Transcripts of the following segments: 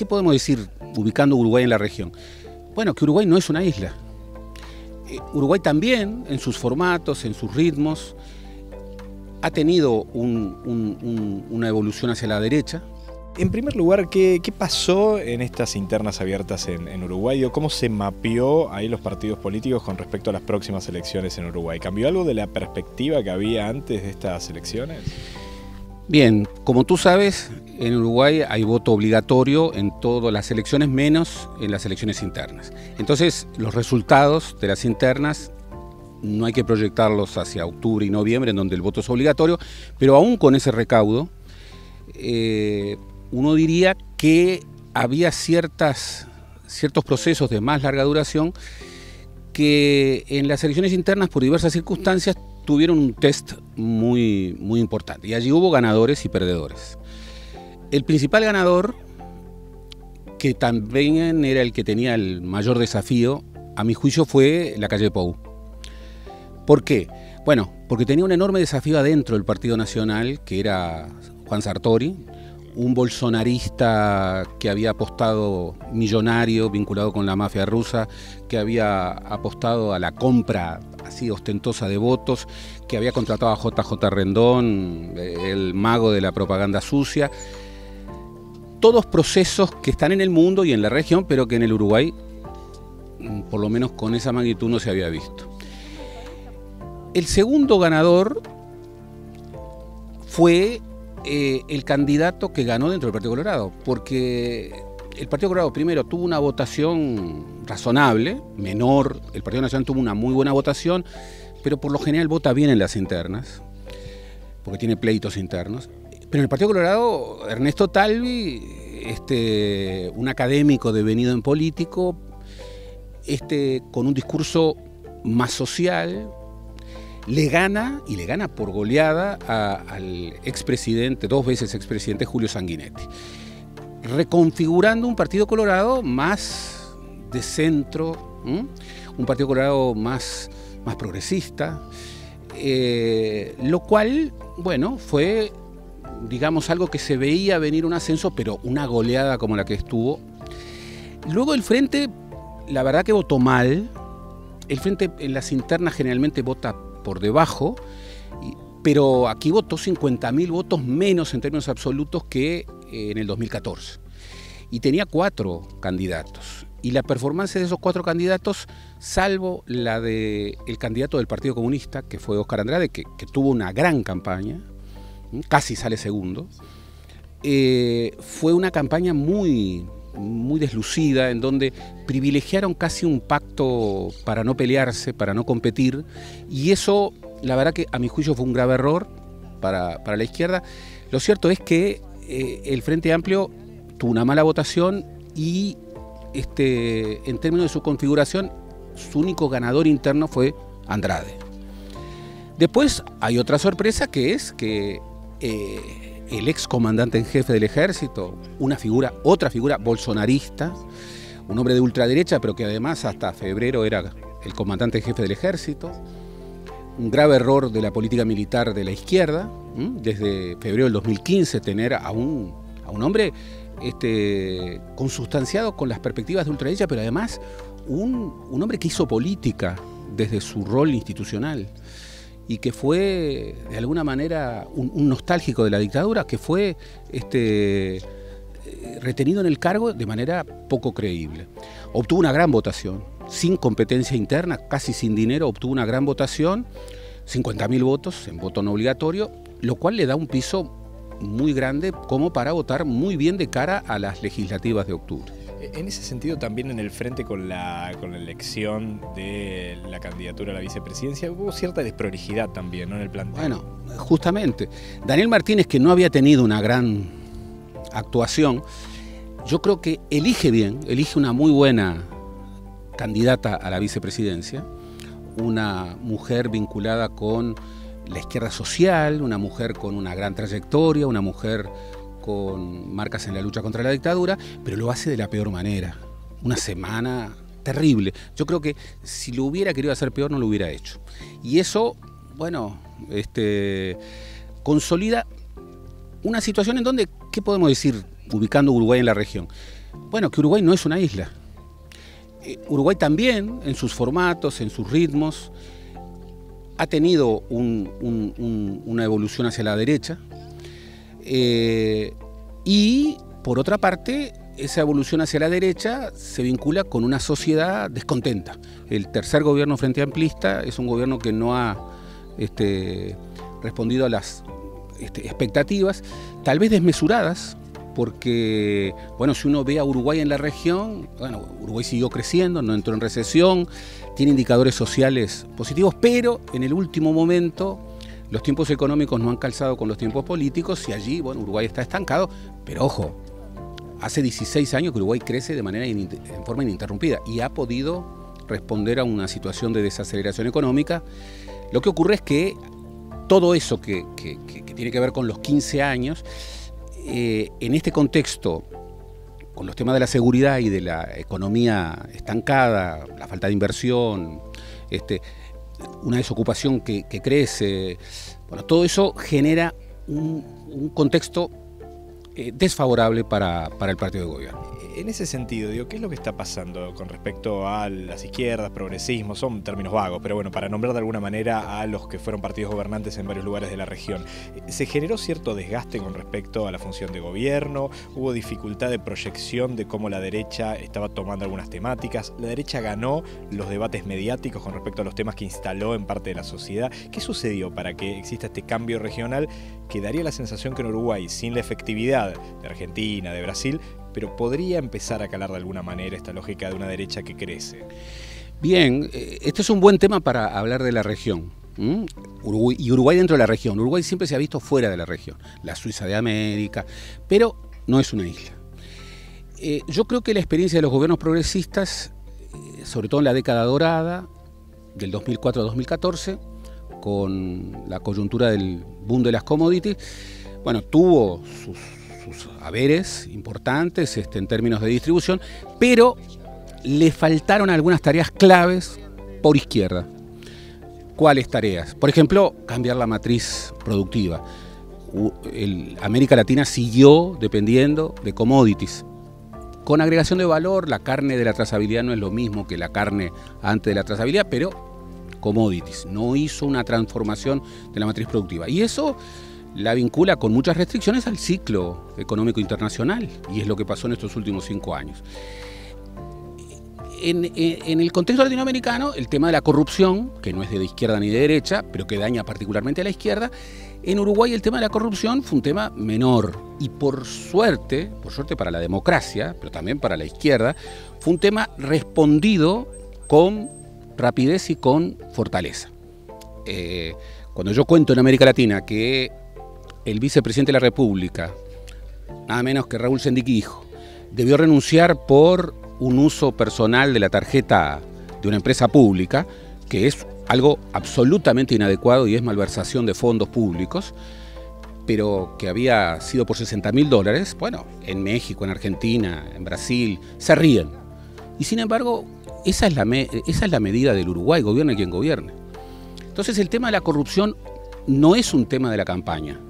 ¿qué podemos decir ubicando Uruguay en la región? Bueno, que Uruguay no es una isla. Eh, Uruguay también, en sus formatos, en sus ritmos, ha tenido una evolución hacia la derecha, en primer lugar, ¿qué, pasó en estas internas abiertas en, Uruguay? ¿O cómo se mapeó ahí los partidos políticos con respecto a las próximas elecciones en Uruguay? ¿Cambió algo de la perspectiva que había antes de estas elecciones? Bien, como tú sabes, en Uruguay hay voto obligatorio en todas las elecciones menos en las elecciones internas. Entonces, los resultados de las internas no hay que proyectarlos hacia octubre y noviembre, en donde el voto es obligatorio, pero aún con ese recaudo, eh, uno diría que había ciertas, ciertos procesos de más larga duración que en las elecciones internas, por diversas circunstancias, tuvieron un test muy, muy importante. Y allí hubo ganadores y perdedores. El principal ganador, que también era el que tenía el mayor desafío, a mi juicio fue la calle Pou. ¿Por qué? Bueno, porque tenía un enorme desafío adentro del Partido Nacional, que era Juan Sartori, un bolsonarista que había apostado millonario vinculado con la mafia rusa, que había apostado a la compra así ostentosa de votos, que había contratado a JJ Rendón, eh, el mago de la propaganda sucia. Todos procesos que están en el mundo y en la región, pero que en el Uruguay, mm, por lo menos con esa magnitud, no se había visto. El segundo ganador fue eh, el candidato que ganó dentro del Partido Colorado, porque el Partido Colorado primero tuvo una votación razonable, menor, el Partido Nacional tuvo una muy buena votación, pero por lo general vota bien en las internas, porque tiene pleitos internos. Pero en el Partido Colorado, Ernesto Talvi, este, un académico devenido en político, este, con un discurso más social, le gana, y le gana por goleada, al expresidente, dos veces expresidente Julio Sanguinetti, reconfigurando un Partido Colorado más de centro, un Partido Colorado más, más progresista, eh, lo cual, bueno, fue, digamos, algo que se veía venir un ascenso, pero una goleada como la que estuvo. Luego el Frente, la verdad que votó mal, el Frente en las internas generalmente vota por debajo, pero aquí votó 50.000 votos menos en términos absolutos que eh, en el 2014. Y tenía cuatro candidatos. Y la performance de esos cuatro candidatos, salvo la del el candidato del Partido Comunista, que fue Oscar Andrade, que, tuvo una gran campaña, casi sale segundo, eh, fue una campaña muy, muy deslucida, en donde privilegiaron casi un pacto para no pelearse, para no competir, y eso, la verdad que a mi juicio fue un grave error para, la izquierda. Lo cierto es que eh, el Frente Amplio tuvo una mala votación y este, en términos de su configuración, su único ganador interno fue Andrade. Después hay otra sorpresa que es que eh, el ex comandante en jefe del ejército, una figura, otra figura bolsonarista, un hombre de ultraderecha, pero que además hasta febrero era el comandante en jefe del ejército, un grave error de la política militar de la izquierda, desde febrero del 2015 tener a un, a un hombre este, consustanciado con las perspectivas de ultraderecha, pero además un, un hombre que hizo política desde su rol institucional y que fue de alguna manera un, nostálgico de la dictadura, que fue este, eh, retenido en el cargo de manera poco creíble. Obtuvo una gran votación, sin competencia interna, casi sin dinero, obtuvo una gran votación, 50.000 votos en voto no obligatorio, lo cual le da un piso muy grande como para votar muy bien de cara a las legislativas de octubre. En ese sentido, también en el frente con la, con la elección de la candidatura a la vicepresidencia, hubo cierta desprolijidad también ¿no? en el plan. Bueno, justamente. Daniel Martínez, que no había tenido una gran actuación, yo creo que elige bien, elige una muy buena candidata a la vicepresidencia, una mujer vinculada con la izquierda social, una mujer con una gran trayectoria, una mujer con marcas en la lucha contra la dictadura, pero lo hace de la peor manera. Una semana terrible. Yo creo que si lo hubiera querido hacer peor, no lo hubiera hecho. Y eso, bueno, este, consolida una situación en donde, ¿qué podemos decir ubicando Uruguay en la región. Bueno, que Uruguay no es una isla. Eh, Uruguay también, en sus formatos, en sus ritmos, ha tenido una evolución hacia la derecha. Eh, y, por otra parte, esa evolución hacia la derecha se vincula con una sociedad descontenta. El tercer gobierno frente amplista es un gobierno que no ha este, respondido a las este, expectativas, tal vez desmesuradas, porque, bueno, si uno ve a Uruguay en la región, bueno, Uruguay siguió creciendo, no entró en recesión, tiene indicadores sociales positivos, pero en el último momento los tiempos económicos no han calzado con los tiempos políticos y allí, bueno, Uruguay está estancado, pero ojo, hace 16 años que Uruguay crece de manera en forma ininterrumpida y ha podido responder a una situación de desaceleración económica. Lo que ocurre es que todo eso que, tiene que ver con los 15 años, eh, en este contexto, con los temas de la seguridad y de la economía estancada, la falta de inversión, este, una desocupación que, crece, bueno, todo eso genera un, contexto eh, desfavorable para, para el partido de gobierno en ese sentido, ¿qué es lo que está pasando con respecto a las izquierdas, progresismo? Son términos vagos, pero bueno, para nombrar de alguna manera a los que fueron partidos gobernantes en varios lugares de la región. ¿Se generó cierto desgaste con respecto a la función de gobierno? ¿Hubo dificultad de proyección de cómo la derecha estaba tomando algunas temáticas? ¿La derecha ganó los debates mediáticos con respecto a los temas que instaló en parte de la sociedad? ¿Qué sucedió para que exista este cambio regional que daría la sensación que en Uruguay, sin la efectividad de Argentina, de Brasil, pero podría empezar a calar de alguna manera esta lógica de una derecha que crece. Bien, este es un buen tema para hablar de la región. Uruguay, y Uruguay dentro de la región. Uruguay siempre se ha visto fuera de la región, la Suiza de América, pero no es una isla. Eh, yo creo que la experiencia de los gobiernos progresistas, eh, sobre todo en la década dorada, del 2004 a 2014, con la coyuntura del boom de las commodities, bueno, tuvo sus sus haberes importantes este, en términos de distribución, pero le faltaron algunas tareas claves por izquierda. ¿Cuáles tareas? Por ejemplo, cambiar la matriz productiva. América Latina siguió dependiendo de commodities. Con agregación de valor, la carne de la trazabilidad no es lo mismo que la carne antes de la trazabilidad, pero commodities. No hizo una transformación de la matriz productiva. Y eso la vincula con muchas restricciones al ciclo económico internacional, y es lo que pasó en estos últimos cinco años. En, el contexto latinoamericano, el tema de la corrupción, que no es de izquierda ni de derecha, pero que daña particularmente a la izquierda, en Uruguay el tema de la corrupción fue un tema menor. Y por suerte, por suerte para la democracia, pero también para la izquierda, fue un tema respondido con rapidez y con fortaleza. Eh, cuando yo cuento en América Latina que el vicepresidente de la República, nada menos que Raúl Sendic debió renunciar por un uso personal de la tarjeta de una empresa pública, que es algo absolutamente inadecuado y es malversación de fondos públicos, pero que había sido por 60 mil dólares, bueno, en México, en Argentina, en Brasil, se ríen. Y sin embargo, esa es la, esa es la medida del Uruguay, gobierne quien gobierne. Entonces el tema de la corrupción no es un tema de la campaña,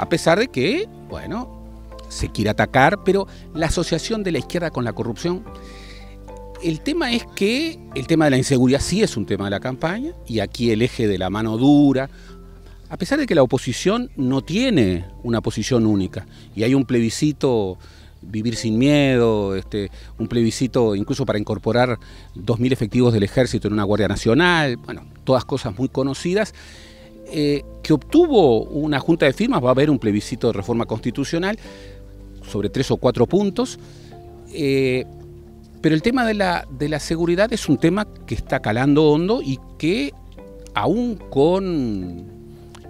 a pesar de que, bueno, se quiere atacar, pero la asociación de la izquierda con la corrupción, el tema es que el tema de la inseguridad sí es un tema de la campaña, y aquí el eje de la mano dura, a pesar de que la oposición no tiene una posición única, y hay un plebiscito vivir sin miedo, este, un plebiscito incluso para incorporar 2.000 efectivos del ejército en una Guardia Nacional, bueno, todas cosas muy conocidas, eh, que obtuvo una junta de firmas, va a haber un plebiscito de reforma constitucional sobre tres o cuatro puntos, eh, pero el tema de la, de la seguridad es un tema que está calando hondo y que aún con,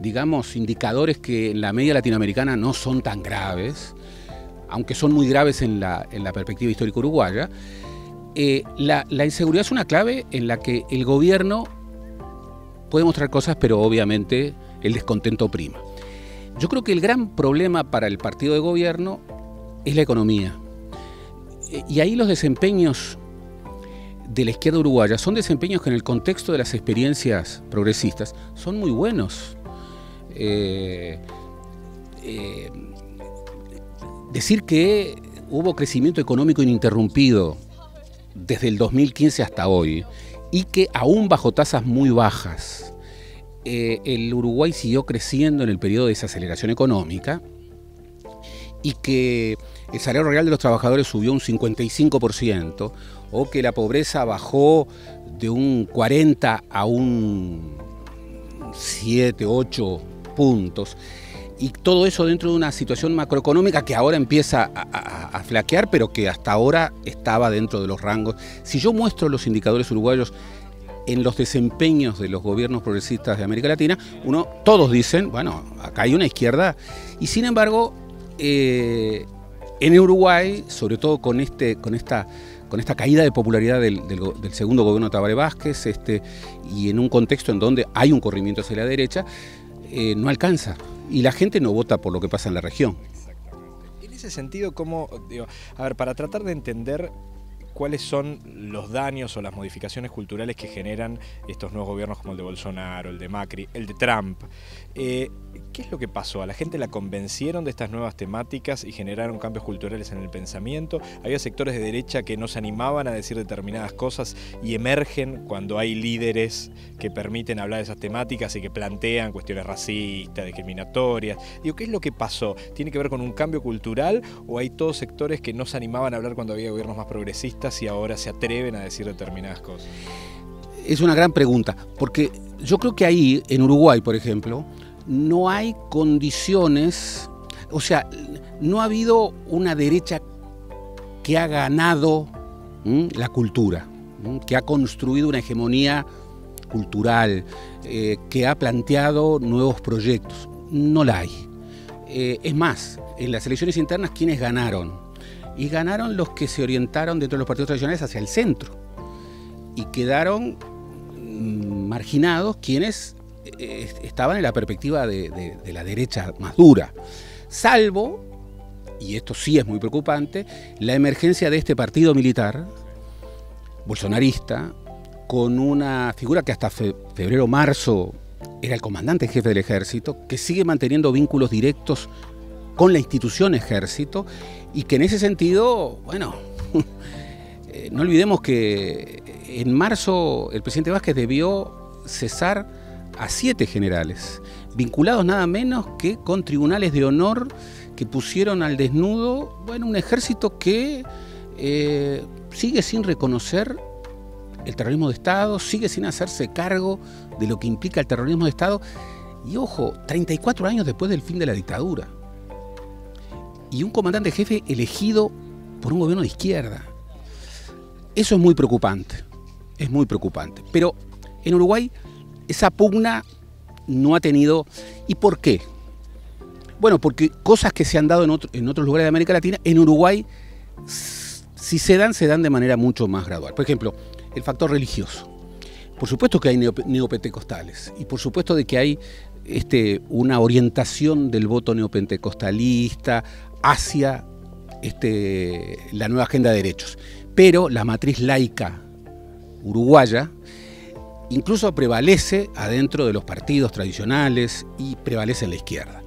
digamos, indicadores que en la media latinoamericana no son tan graves, aunque son muy graves en la, en la perspectiva histórica uruguaya, eh, la, la, inseguridad es una clave en la que el gobierno puede mostrar cosas, pero obviamente el descontento prima. Yo creo que el gran problema para el partido de gobierno es la economía. Y ahí los desempeños de la izquierda uruguaya son desempeños que en el contexto de las experiencias progresistas son muy buenos. Eh, eh, decir que hubo crecimiento económico ininterrumpido desde el 2015 hasta hoy y que aún bajo tasas muy bajas, eh, el Uruguay siguió creciendo en el periodo de desaceleración económica y que el salario real de los trabajadores subió un 55% o que la pobreza bajó de un 40 a un 7, 8 puntos. Y todo eso dentro de una situación macroeconómica que ahora empieza a, flaquear, pero que hasta ahora estaba dentro de los rangos. Si yo muestro los indicadores uruguayos en los desempeños de los gobiernos progresistas de América Latina, uno, todos dicen, bueno, acá hay una izquierda, y sin embargo, eh, en Uruguay, sobre todo con, este, con, esta, con esta caída de popularidad del, segundo gobierno de Tabaré Vázquez, este, y en un contexto en donde hay un corrimiento hacia la derecha, eh, no alcanza. Y la gente no vota por lo que pasa en la región. En ese sentido, ¿cómo, a ver, para tratar de entender cuáles son los daños o las modificaciones culturales que generan estos nuevos gobiernos como el de Bolsonaro, el de Macri, el de Trump. Eh, ¿Qué es lo que pasó? ¿A la gente la convencieron de estas nuevas temáticas y generaron cambios culturales en el pensamiento? ¿Había sectores de derecha que no se animaban a decir determinadas cosas y emergen cuando hay líderes que permiten hablar de esas temáticas y que plantean cuestiones racistas, discriminatorias? Digo, ¿qué es lo que pasó? ¿Tiene que ver con un cambio cultural o hay todos sectores que no se animaban a hablar cuando había gobiernos más progresistas y ahora se atreven a decir determinadas cosas? Es una gran pregunta, porque yo creo que ahí, en Uruguay, por ejemplo, no hay condiciones, o sea, no ha habido una derecha que ha ganado la cultura, que ha construido una hegemonía cultural, eh, que ha planteado nuevos proyectos. No la hay. Eh, es más, en las elecciones internas, ¿quiénes ganaron? Y ganaron los que se orientaron dentro de los partidos tradicionales hacia el centro. Y quedaron mm, marginados quienes eh, estaban en la perspectiva de, la derecha más dura, salvo, y esto sí es muy preocupante, la emergencia de este partido militar, bolsonarista, con una figura que hasta febrero-marzo era el comandante jefe del ejército, que sigue manteniendo vínculos directos con la institución ejército y que en ese sentido, bueno, eh, no olvidemos que en marzo el presidente Vázquez debió cesar a siete generales, vinculados nada menos que con tribunales de honor que pusieron al desnudo, bueno, un ejército que eh, sigue sin reconocer el terrorismo de Estado, sigue sin hacerse cargo de lo que implica el terrorismo de Estado, y ojo, 34 años después del fin de la dictadura. Y un comandante jefe elegido por un gobierno de izquierda. Eso es muy preocupante, es muy preocupante. Pero en Uruguay esa pugna no ha tenido... ¿Y por qué? Bueno, porque cosas que se han dado en, otros lugares de América Latina, en Uruguay, si se dan, se dan de manera mucho más gradual. Por ejemplo, el factor religioso. Por supuesto que hay neopentecostales y por supuesto de que hay este, una orientación del voto neopentecostalista hacia este, la nueva agenda de derechos. Pero la matriz laica uruguaya incluso prevalece adentro de los partidos tradicionales y prevalece en la izquierda.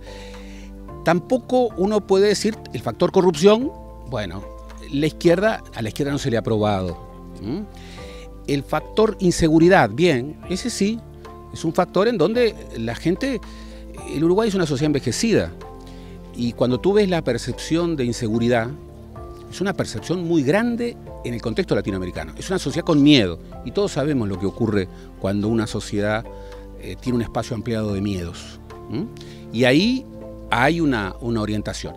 Tampoco uno puede decir el factor corrupción, bueno, la izquierda, a la izquierda no se le ha aprobado. El factor inseguridad, bien, ese sí, es un factor en donde la gente, el Uruguay es una sociedad envejecida, y cuando tú ves la percepción de inseguridad, es una percepción muy grande en el contexto latinoamericano. Es una sociedad con miedo y todos sabemos lo que ocurre cuando una sociedad eh, tiene un espacio ampliado de miedos. Y ahí hay una, orientación.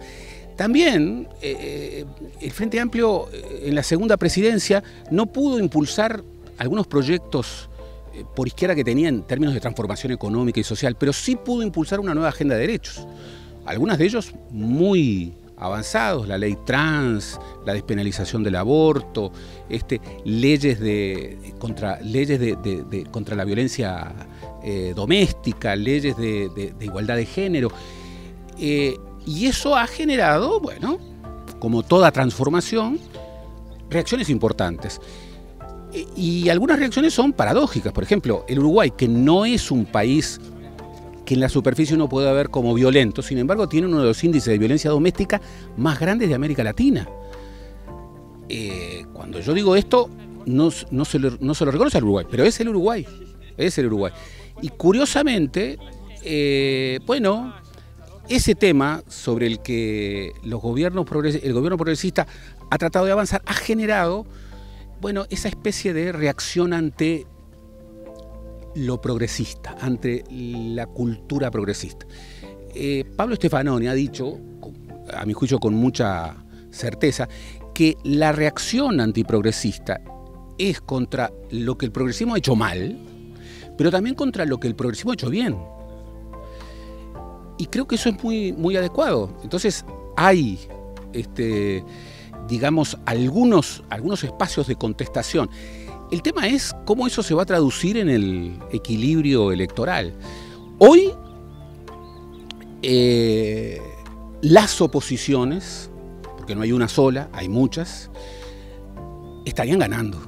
También eh, el Frente Amplio en la segunda presidencia no pudo impulsar algunos proyectos eh, por izquierda que tenía en términos de transformación económica y social, pero sí pudo impulsar una nueva agenda de derechos. Algunas de ellos muy avanzados, la ley trans, la despenalización del aborto, este, leyes, de, contra, leyes de, contra la violencia eh, doméstica, leyes de, igualdad de género. Eh, y eso ha generado, bueno, como toda transformación, reacciones importantes. Y algunas reacciones son paradójicas. Por ejemplo, el Uruguay, que no es un país que en la superficie uno puede ver como violento, sin embargo tiene uno de los índices de violencia doméstica más grandes de América Latina. Eh, cuando yo digo esto, no, se lo, no, se reconoce al Uruguay, pero es el Uruguay, es el Uruguay. Y curiosamente, eh, bueno, ese tema sobre el que los gobiernos el gobierno progresista ha tratado de avanzar ha generado, bueno, esa especie de reacción ante lo progresista, ante la cultura progresista. Eh, Pablo Stefanoni ha dicho, a mi juicio con mucha certeza, que la reacción antiprogresista es contra lo que el progresismo ha hecho mal, pero también contra lo que el progresismo ha hecho bien. Y creo que eso es muy, muy adecuado. Entonces hay, este, digamos, algunos, algunos espacios de contestación. El tema es cómo eso se va a traducir en el equilibrio electoral. Hoy eh, las oposiciones, porque no hay una sola, hay muchas, estarían ganando.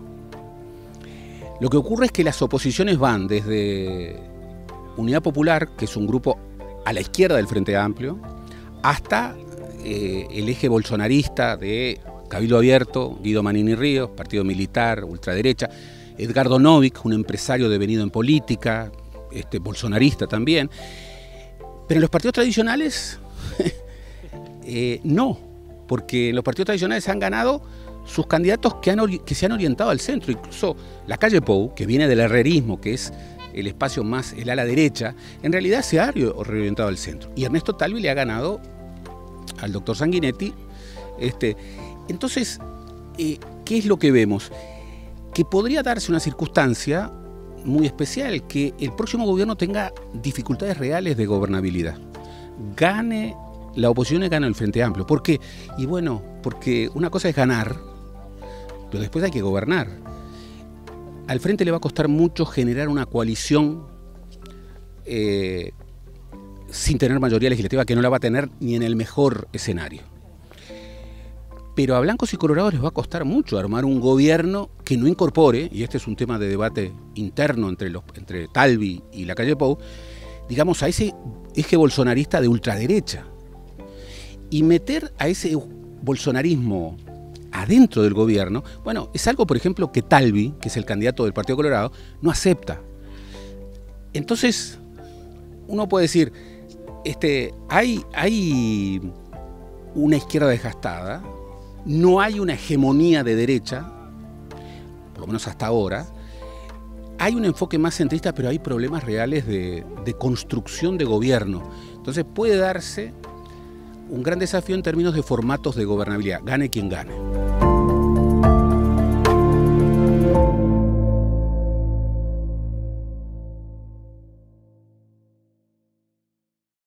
Lo que ocurre es que las oposiciones van desde Unidad Popular, que es un grupo a la izquierda del Frente Amplio, hasta eh, el eje bolsonarista de Cabildo Abierto, Guido Manini Ríos, Partido Militar, ultraderecha, Edgardo Novik, un empresario devenido en política, este, bolsonarista también. Pero en los partidos tradicionales, eh, no, porque los partidos tradicionales han ganado sus candidatos que, que se han orientado al centro. Incluso la calle Pou, que viene del herrerismo, que es el espacio más, el ala derecha, en realidad se ha reorientado al centro. Y Ernesto Talvi le ha ganado al doctor Sanguinetti. Este, entonces, eh, ¿qué es lo que vemos? Que podría darse una circunstancia muy especial, que el próximo gobierno tenga dificultades reales de gobernabilidad. Gane la oposición y gane el Frente Amplio. ¿Por qué? Y bueno, porque una cosa es ganar, pero después hay que gobernar al frente le va a costar mucho generar una coalición eh, sin tener mayoría legislativa, que no la va a tener ni en el mejor escenario. Pero a blancos y colorados les va a costar mucho armar un gobierno que no incorpore, y este es un tema de debate interno entre, entre Talvi y la calle Pou, digamos, a ese eje bolsonarista de ultraderecha. Y meter a ese bolsonarismo adentro del gobierno, bueno, es algo, por ejemplo, que Talvi, que es el candidato del Partido Colorado, no acepta. Entonces, uno puede decir, este, hay, hay una izquierda desgastada, no hay una hegemonía de derecha, por lo menos hasta ahora, hay un enfoque más centrista, pero hay problemas reales de, construcción de gobierno. Entonces puede darse un gran desafío en términos de formatos de gobernabilidad, gane quien gane.